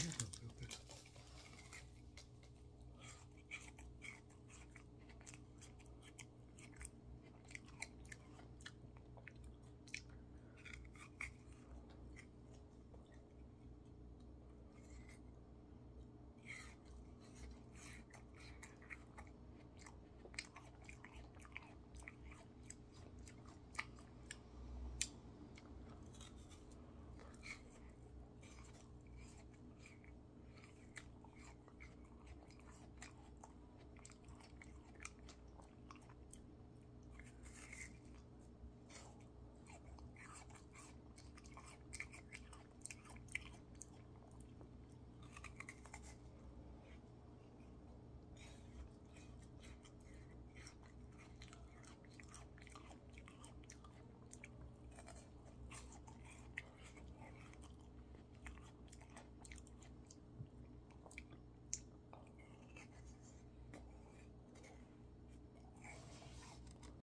Mm-hmm.